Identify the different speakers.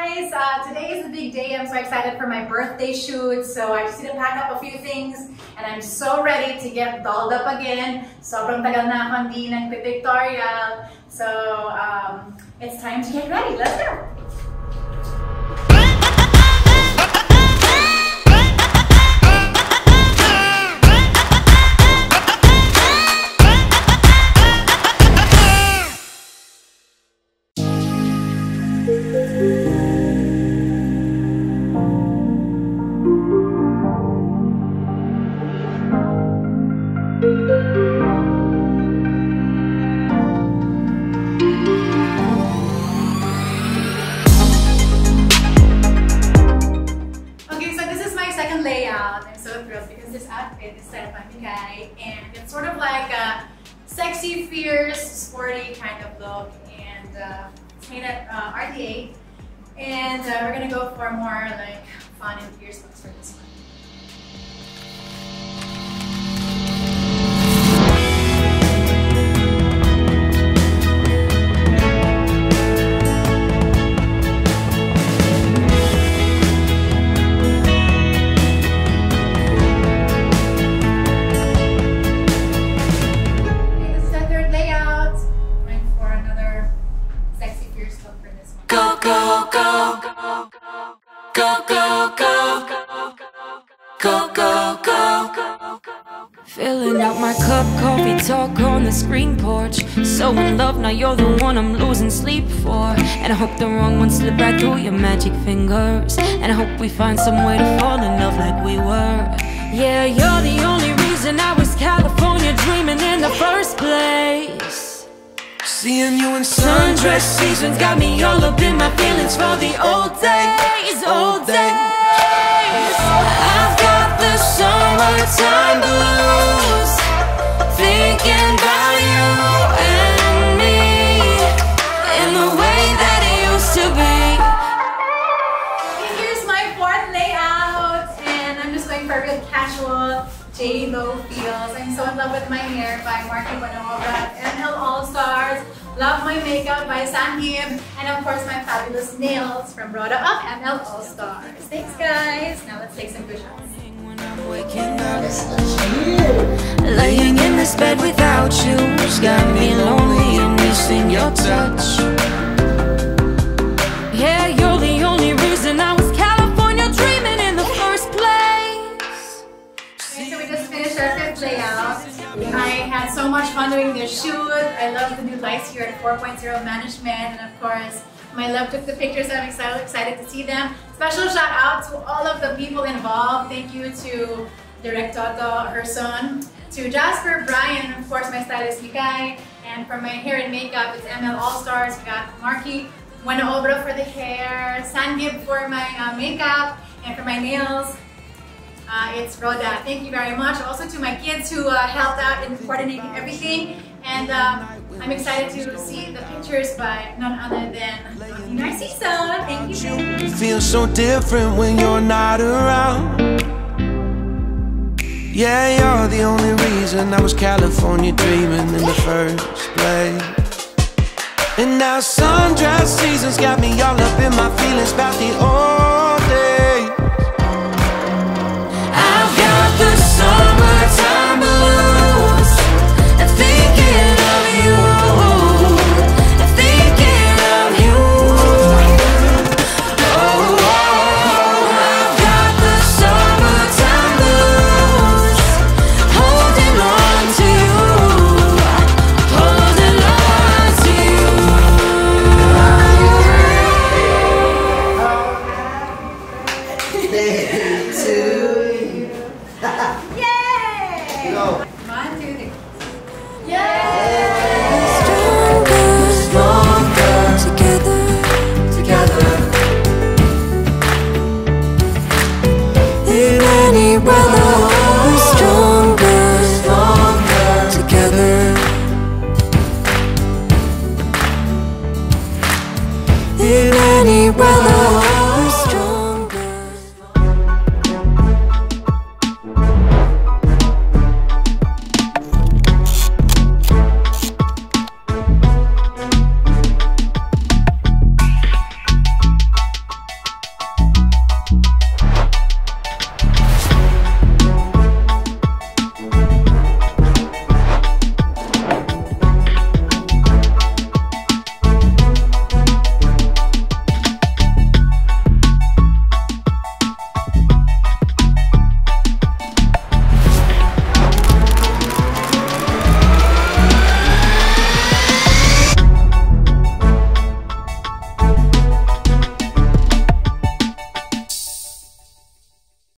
Speaker 1: guys! Uh, today is a big day. I'm so excited for my birthday shoot. So I just need to pack up a few things and I'm so ready to get dolled up again. Sobrang tagal na akong di nagpipictorial. So um, it's time to get ready. Let's go! Guy and it's sort of like a sexy, fierce, sporty kind of look. And uh, it's made at uh, RDA. And uh, we're gonna go for more like fun and fierce looks for this one.
Speaker 2: Go, go, go. Go, go, go.
Speaker 3: Filling out my cup, coffee talk on the screen porch. So in love, now you're the one I'm losing sleep for. And I hope the wrong ones slip right through your magic fingers. And I hope we find some way to fall in love like we were. Yeah, you're the only reason I was California dreaming in the first place.
Speaker 2: Seeing you in
Speaker 3: Sundress seasons got me all up in my feelings for the old days, old days. I've got the summertime blues, thinking about you and me in the way that it used to be.
Speaker 1: Here's my fourth layout, and I'm just going for a real casual J Lo feels. I'm so in love with my hair by Marky Bonova, ML All Stars. My makeup by Sangib, and of course my fabulous nails from Rhoda of ML All Stars. Thanks, guys. Now let's take some good shots.
Speaker 3: I'm waking up, laying in this bed without you, it's got me lonely and missing your touch. Yeah, you're the only reason I was California dreaming in the first place.
Speaker 1: Okay, so we just finished our fifth layout. I had so much fun doing the shoot. Love the new lights here at 4.0 Management, and of course, my love took the pictures. I'm excited, excited to see them. Special shout out to all of the people involved. Thank you to Direct Toto, her son, to Jasper, Bryan, and of course my stylist Mikay. And for my hair and makeup, it's ML All Stars. We got Marky Buena Obra for the hair, Sangib for my uh, makeup, and for my nails, uh, it's Rhoda. Thank you very much. Also to my kids who uh, helped out in coordinating everything. And um, I'm excited to see the pictures by none other than Narciso. Thank you. babe.
Speaker 2: Feel so different when you're not around. Yeah, you're the only reason I was California dreaming in the first place. And now sundress seasons got me all up in my feelings about the old days.
Speaker 1: Yay! One, two, three.
Speaker 3: Stronger, stronger together, together. In any weather, stronger, stronger together. In any weather.